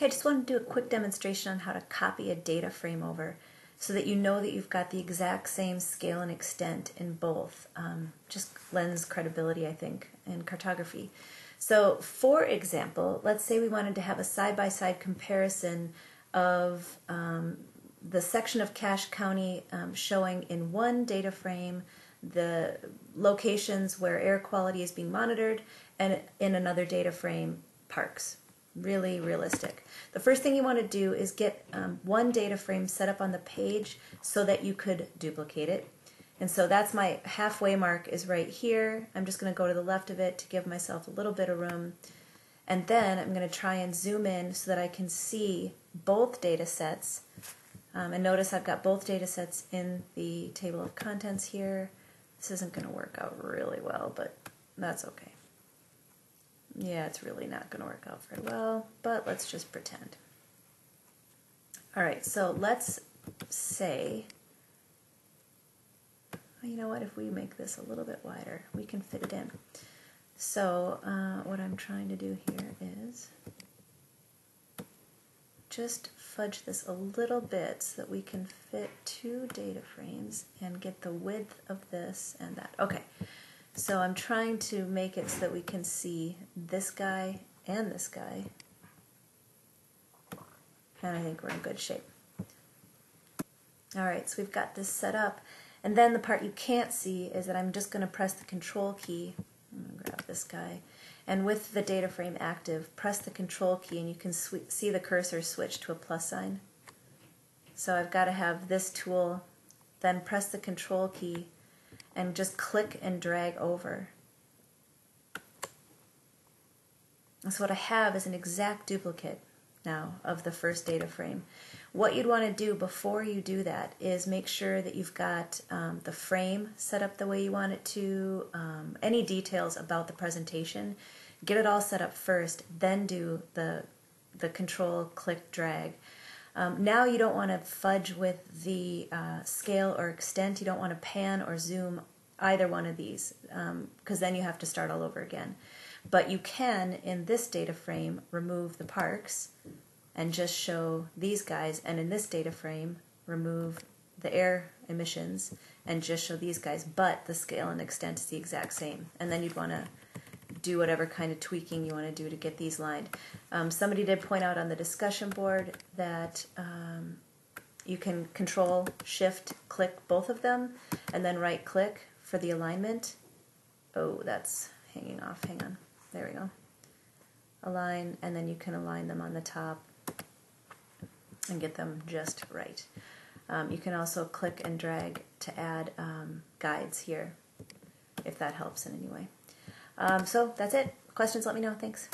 Okay, I just want to do a quick demonstration on how to copy a data frame over so that you know that you've got the exact same scale and extent in both. Um, just lends credibility, I think, in cartography. So for example, let's say we wanted to have a side-by-side -side comparison of um, the section of Cache County um, showing in one data frame the locations where air quality is being monitored and in another data frame parks really realistic. The first thing you want to do is get um, one data frame set up on the page so that you could duplicate it. And so that's my halfway mark is right here. I'm just going to go to the left of it to give myself a little bit of room. And then I'm going to try and zoom in so that I can see both data sets. Um, and notice I've got both data sets in the table of contents here. This isn't going to work out really well, but that's okay. Yeah, it's really not going to work out very well, but let's just pretend. All right, so let's say, you know what, if we make this a little bit wider, we can fit it in. So uh, what I'm trying to do here is just fudge this a little bit so that we can fit two data frames and get the width of this and that. Okay, so I'm trying to make it so that we can see this guy and this guy. And I think we're in good shape. All right, so we've got this set up. And then the part you can't see is that I'm just going to press the control key. I'm going to grab this guy. And with the data frame active, press the control key and you can see the cursor switch to a plus sign. So I've got to have this tool, then press the control key and just click and drag over. so what I have is an exact duplicate now of the first data frame. What you'd want to do before you do that is make sure that you've got um, the frame set up the way you want it to, um, any details about the presentation. Get it all set up first, then do the, the control, click, drag. Um, now you don't want to fudge with the uh, scale or extent. You don't want to pan or zoom either one of these because um, then you have to start all over again. But you can, in this data frame, remove the parks and just show these guys, and in this data frame, remove the air emissions and just show these guys, but the scale and extent is the exact same. And then you'd want to do whatever kind of tweaking you want to do to get these lined. Um, somebody did point out on the discussion board that um, you can control, shift, click both of them, and then right click for the alignment. Oh, that's hanging off. Hang on. There we go. Align, and then you can align them on the top and get them just right. Um, you can also click and drag to add um, guides here if that helps in any way. Um, so that's it. Questions, let me know. Thanks.